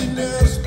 happiness.